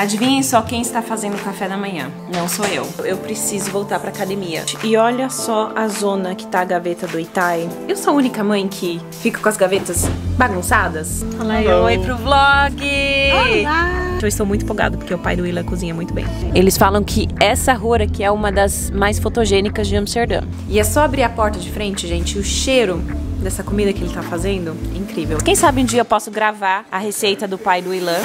Adivinhem só quem está fazendo o café da manhã. Não sou eu. Eu preciso voltar pra academia. E olha só a zona que tá a gaveta do Itai. Eu sou a única mãe que fica com as gavetas bagunçadas. Fala aí, oi pro vlog! Olá! Eu estou muito empolgado porque o pai do Willa cozinha muito bem. Eles falam que essa rua aqui é uma das mais fotogênicas de Amsterdã. E é só abrir a porta de frente, gente, o cheiro dessa comida que ele tá fazendo, incrível. Quem sabe um dia eu posso gravar a receita do pai do Ilan.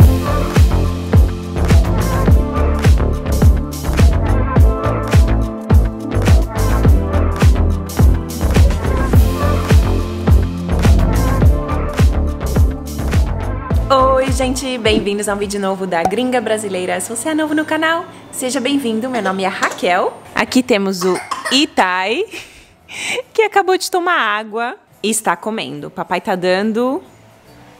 Gente, bem-vindos a um vídeo novo da Gringa Brasileira. Se você é novo no canal, seja bem-vindo. Meu nome é Raquel. Aqui temos o Itai, que acabou de tomar água e está comendo. Papai tá dando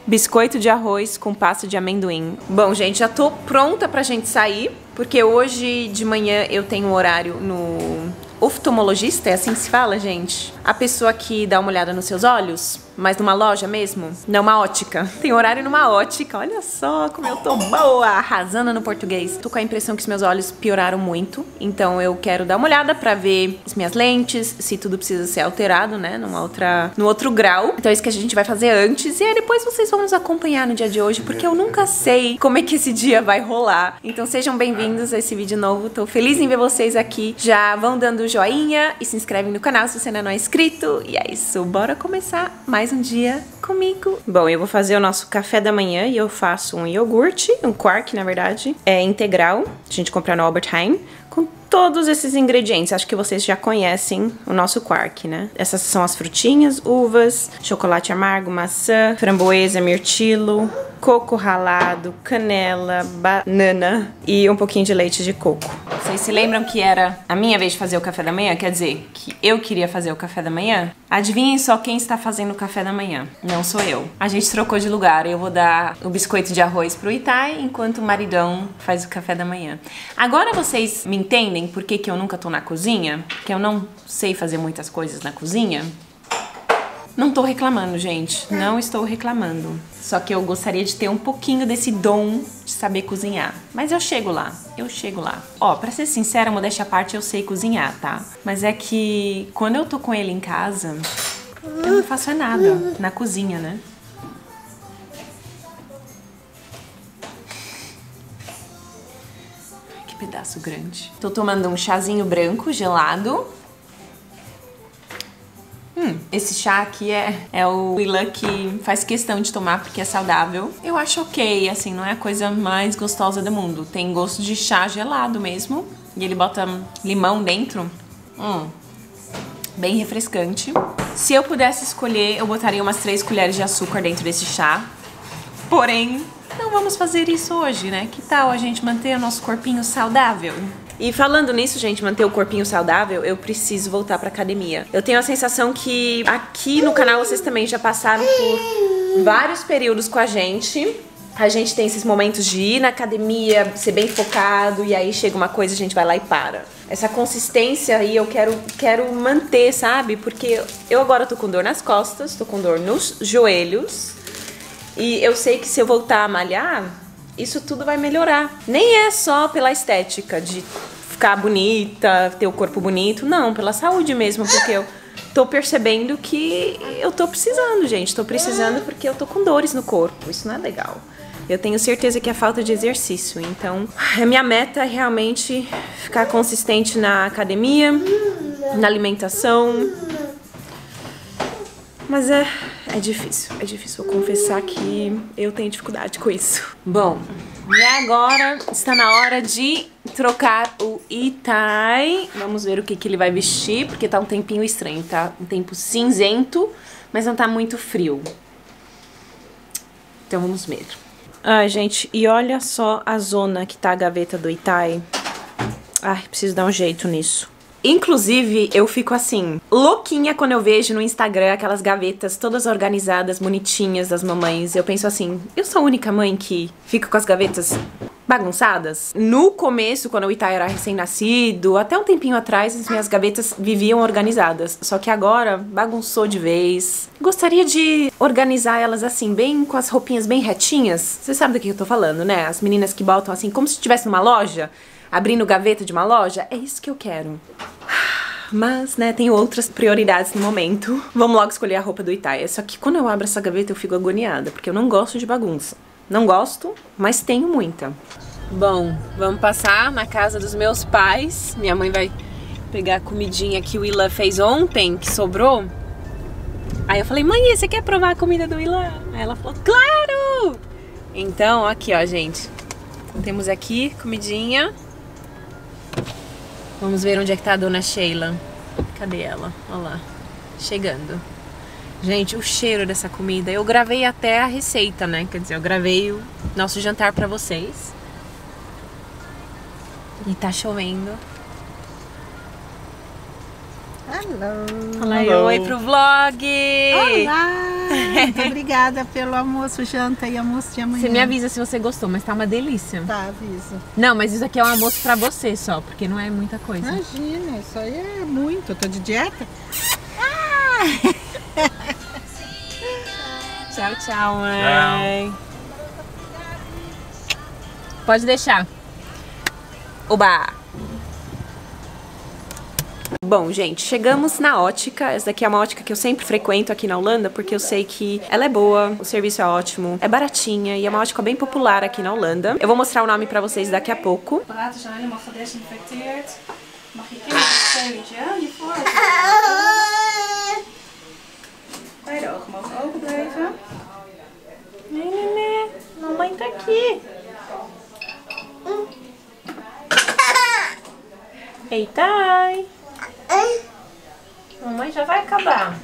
biscoito de arroz com pasta de amendoim. Bom, gente, já tô pronta pra gente sair, porque hoje de manhã eu tenho um horário no oftalmologista, é assim que se fala, gente? A pessoa que dá uma olhada nos seus olhos, mas numa loja mesmo, não uma ótica. Tem horário numa ótica, olha só como eu tô boa, arrasando no português. Tô com a impressão que os meus olhos pioraram muito, então eu quero dar uma olhada pra ver as minhas lentes, se tudo precisa ser alterado, né, numa outra, no outro grau. Então é isso que a gente vai fazer antes, e aí depois vocês vão nos acompanhar no dia de hoje, porque eu nunca sei como é que esse dia vai rolar. Então sejam bem-vindos a esse vídeo novo, tô feliz em ver vocês aqui. Já vão dando joinha e se inscrevem no canal se você ainda não é inscrito. E é isso, bora começar mais um dia comigo. Bom, eu vou fazer o nosso café da manhã e eu faço um iogurte, um quark, na verdade, é integral, a gente compra no Albert Heijn, com todos esses ingredientes. Acho que vocês já conhecem o nosso quark, né? Essas são as frutinhas, uvas, chocolate amargo, maçã, framboesa, mirtilo, coco ralado, canela, banana e um pouquinho de leite de coco. Vocês se lembram que era a minha vez de fazer o café da manhã? Quer dizer, que eu queria fazer o café da manhã? Adivinhem só quem está fazendo o café da manhã. Não sou eu. A gente trocou de lugar. Eu vou dar o biscoito de arroz pro Itai, enquanto o maridão faz o café da manhã. Agora vocês me entendem por que, que eu nunca tô na cozinha? Que eu não sei fazer muitas coisas na cozinha? Não tô reclamando, gente. Não estou reclamando. Só que eu gostaria de ter um pouquinho desse dom saber cozinhar. Mas eu chego lá. Eu chego lá. Ó, pra ser sincera, modéstia à parte, eu sei cozinhar, tá? Mas é que quando eu tô com ele em casa, eu não faço é nada. Na cozinha, né? Que pedaço grande. Tô tomando um chazinho branco gelado Hum, esse chá aqui é, é o Willa que faz questão de tomar porque é saudável. Eu acho ok, assim, não é a coisa mais gostosa do mundo. Tem gosto de chá gelado mesmo. E ele bota limão dentro. Hum, bem refrescante. Se eu pudesse escolher, eu botaria umas 3 colheres de açúcar dentro desse chá. Porém, não vamos fazer isso hoje, né? Que tal a gente manter o nosso corpinho saudável? E falando nisso, gente, manter o corpinho saudável, eu preciso voltar pra academia. Eu tenho a sensação que aqui no canal vocês também já passaram por vários períodos com a gente. A gente tem esses momentos de ir na academia, ser bem focado, e aí chega uma coisa, a gente vai lá e para. Essa consistência aí eu quero, quero manter, sabe? Porque eu agora tô com dor nas costas, tô com dor nos joelhos. E eu sei que se eu voltar a malhar, isso tudo vai melhorar. Nem é só pela estética de ficar bonita, ter o corpo bonito, não, pela saúde mesmo, porque eu tô percebendo que eu tô precisando, gente. Tô precisando porque eu tô com dores no corpo. Isso não é legal. Eu tenho certeza que é falta de exercício. Então, a minha meta é realmente ficar consistente na academia, na alimentação. Mas é, é difícil, é difícil. Vou confessar que eu tenho dificuldade com isso. Bom, e agora está na hora de trocar o Itai. Vamos ver o que, que ele vai vestir, porque tá um tempinho estranho, tá? Um tempo cinzento, mas não tá muito frio. Então vamos ver. Ai, gente, e olha só a zona que tá a gaveta do Itai. Ai, preciso dar um jeito nisso. Inclusive, eu fico assim, louquinha quando eu vejo no Instagram aquelas gavetas todas organizadas, bonitinhas das mamães. Eu penso assim, eu sou a única mãe que fica com as gavetas bagunçadas. No começo, quando o Itai era recém-nascido, até um tempinho atrás, as minhas gavetas viviam organizadas. Só que agora bagunçou de vez. Gostaria de organizar elas assim, bem com as roupinhas bem retinhas. Você sabe do que eu tô falando, né? As meninas que botam assim, como se estivesse numa loja, abrindo gaveta de uma loja. É isso que eu quero. Mas, né, tenho outras prioridades no momento. Vamos logo escolher a roupa do Itai. Só que quando eu abro essa gaveta eu fico agoniada, porque eu não gosto de bagunça. Não gosto, mas tenho muita. Bom, vamos passar na casa dos meus pais. Minha mãe vai pegar a comidinha que o Ilan fez ontem, que sobrou. Aí eu falei, mãe, você quer provar a comida do Ilan? Aí ela falou, claro! Então, aqui ó, gente. Temos aqui comidinha. Vamos ver onde é que tá a dona Sheila. Cadê ela? Olha lá. Chegando. Gente, o cheiro dessa comida. Eu gravei até a receita, né? Quer dizer, eu gravei o nosso jantar pra vocês. E tá chovendo. Hello. Fala aí, oi pro vlog! Olá! Muito obrigada pelo almoço, janta e almoço de amanhã. Você me avisa se você gostou, mas tá uma delícia. Tá, aviso. Não, mas isso aqui é um almoço pra você só, porque não é muita coisa. Imagina, isso aí é muito. Eu tô de dieta. Tchau, tchau, mãe. Pode deixar. Oba! Bom, gente, chegamos na ótica. Essa daqui é uma ótica que eu sempre frequento aqui na Holanda, porque eu sei que ela é boa, o serviço é ótimo, é baratinha e é uma ótica bem popular aqui na Holanda. Eu vou mostrar o nome pra vocês daqui a pouco. gedesinfecteerd. Mag tá aqui. Eita! ai. Mamãe já vai acabar.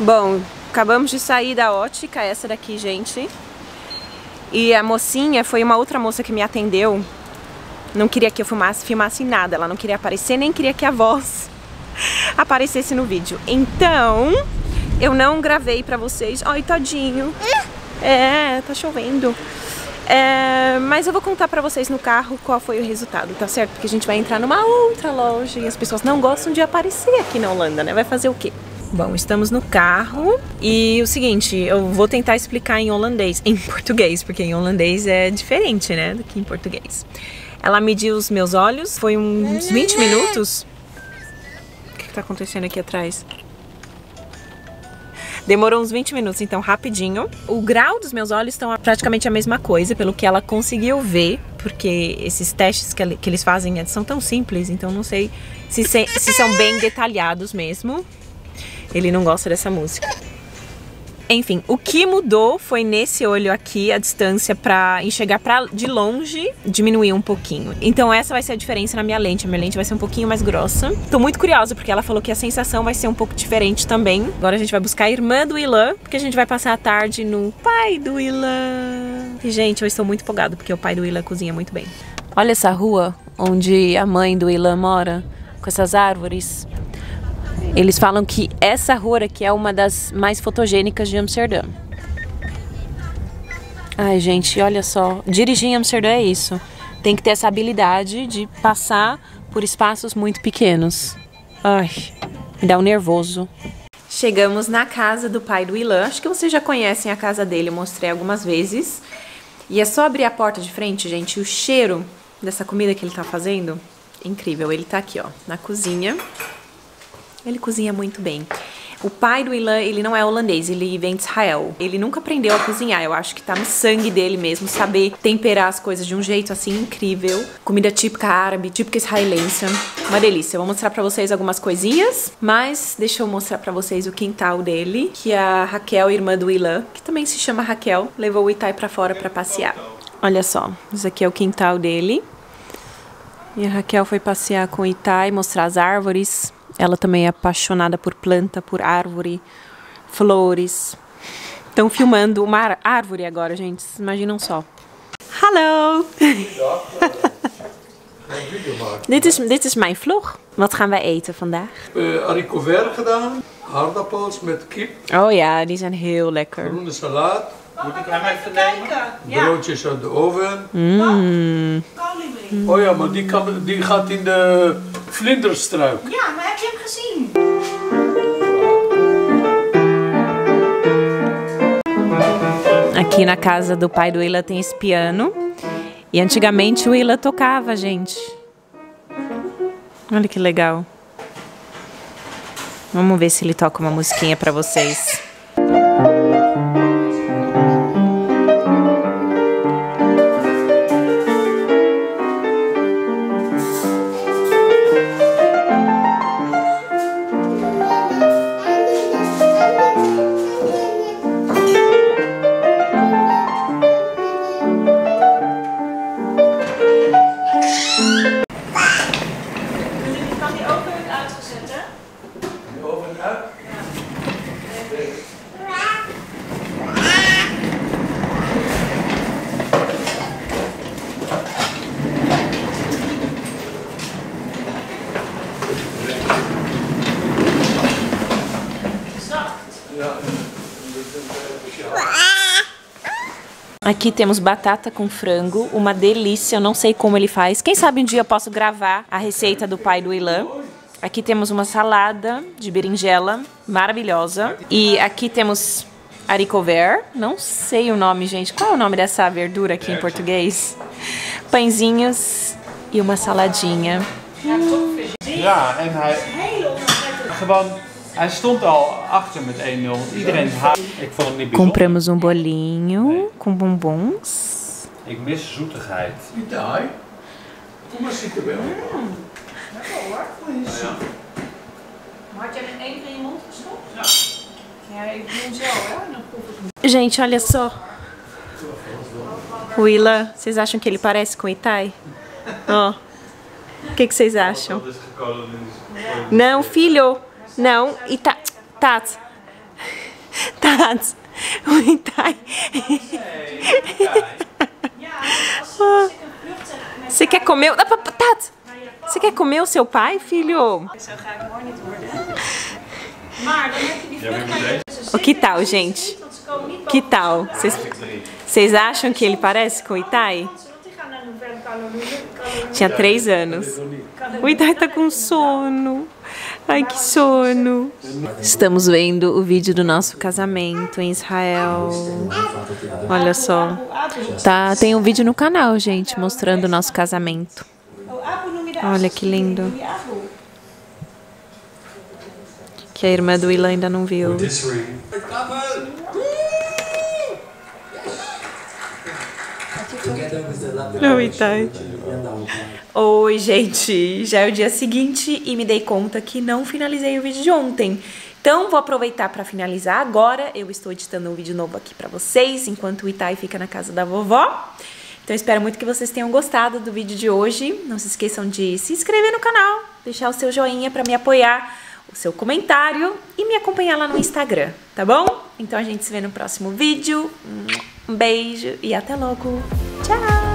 Bom, acabamos de sair da ótica, essa daqui, gente. E a mocinha foi uma outra moça que me atendeu. Não queria que eu filmasse, filmasse nada. Ela não queria aparecer, nem queria que a voz aparecesse no vídeo. Então, eu não gravei pra vocês. Ai, tadinho. É, tá chovendo. É, mas eu vou contar pra vocês no carro qual foi o resultado, tá certo? Porque a gente vai entrar numa outra loja e as pessoas não gostam de aparecer aqui na Holanda, né? Vai fazer o quê? Bom, estamos no carro e o seguinte, eu vou tentar explicar em holandês, em português, porque em holandês é diferente, né, do que em português. Ela mediu os meus olhos, foi uns 20 minutos. O que, que tá acontecendo aqui atrás? Demorou uns 20 minutos, então rapidinho. O grau dos meus olhos estão praticamente a mesma coisa, pelo que ela conseguiu ver, porque esses testes que, que eles fazem são tão simples, então não sei se, se- se são bem detalhados mesmo. Ele não gosta dessa música. Enfim, o que mudou foi nesse olho aqui a distância para enxergar para de longe diminuir um pouquinho. Então essa vai ser a diferença na minha lente. A minha lente vai ser um pouquinho mais grossa. Tô muito curiosa porque ela falou que a sensação vai ser um pouco diferente também. Agora a gente vai buscar a irmã do Ilan, porque a gente vai passar a tarde no pai do Ilan. E gente, eu estou muito empolgada porque o pai do Ilan cozinha muito bem. Olha essa rua onde a mãe do Ilan mora, com essas árvores. Eles falam que essa rua aqui é uma das mais fotogênicas de Amsterdã. Ai, gente, olha só. Dirigir em Amsterdã é isso. Tem que ter essa habilidade de passar por espaços muito pequenos. Ai, me dá um nervoso. Chegamos na casa do pai do Ilan. Acho que vocês já conhecem a casa dele, eu mostrei algumas vezes. E é só abrir a porta de frente, gente. O cheiro dessa comida que ele tá fazendo, incrível. Ele tá aqui, ó, na cozinha. Ele cozinha muito bem. O pai do Ilan, ele não é holandês, ele vem de Israel. Ele nunca aprendeu a cozinhar, eu acho que tá no sangue dele mesmo, saber temperar as coisas de um jeito assim incrível. Comida típica árabe, típica israelense. Uma delícia. Eu vou mostrar pra vocês algumas coisinhas, mas deixa eu mostrar pra vocês o quintal dele, que a Raquel, irmã do Ilan, que também se chama Raquel, levou o Itai pra fora pra passear. Olha só, isso aqui é o quintal dele. E a Raquel foi passear com o Itai, mostrar as árvores. Ela também é apaixonada por planta, por árvore, flores. Estão filmando uma árvore agora, gente. Vocês imaginam só. Hallo! dit, is, dit is mijn vlog. Wat gaan wij eten vandaag? uh, haricot vert gedaan, aardappels met kip, Oh ja, die zijn heel lekker. groene salaat, Moet ik hem even nemen? Ja, Broodjes uit de oven. Kolibrie. Oh ja, maar die, kan, die gaat in de vlinderstruik. Ja, maar heb je hem gezien? Aqui na casa do pai do Willa tem esse piano. E antigamente o Willa tocava, gente. Olha que legal. Vamos ver se ele toca uma musiquinha pra vocês. Aqui temos batata com frango, uma delícia, eu não sei como ele faz. Quem sabe um dia eu posso gravar a receita do pai do Ilan. Aqui temos uma salada de berinjela, maravilhosa. E aqui temos haricots não sei o nome, gente. Qual é o nome dessa verdura aqui em português? Pãezinhos e uma saladinha. En hij. Stond al achter met 1-0. want Iedereen haat. Ik vond het niet bijzonder. Compramos um bolinho com bombons. Ik mis zoetigheid. Itai. Kom maar zitten wel. Maar had jij er één in je mond gestopt? Ja. Ja, ik doe hem zo, hè? Dan proef ik hem. Gente, olha só. O Ilan, vocês acham que ele parece com o Itai? Ó. O que, que vocês acham? Não, filho. Não. Ita... Tats. Tats. O Itai. Met Você quer comer... Tats. Você quer comer o seu pai, filho? O que tal, gente? Que tal? Vocês, acham que ele parece com o Itai? Tinha três anos. O Itai tá com sono. Ai, que sono. Estamos vendo o vídeo do nosso casamento em Israel. Olha só. Tá, tem um vídeo no canal, gente, mostrando o nosso casamento. Olha que lindo. Que a irmã do Ilan ainda não viu. O Itai. Oi, gente. Já é o dia seguinte e me dei conta que não finalizei o vídeo de ontem. Então, vou aproveitar para finalizar agora. Eu estou editando um vídeo novo aqui para vocês, enquanto o Itai fica na casa da vovó. Então, espero muito que vocês tenham gostado do vídeo de hoje. Não se esqueçam de se inscrever no canal, deixar o seu joinha para me apoiar, o seu comentário e me acompanhar lá no Instagram, tá bom? Então, a gente se vê no próximo vídeo. Um beijo e até logo. Tchau!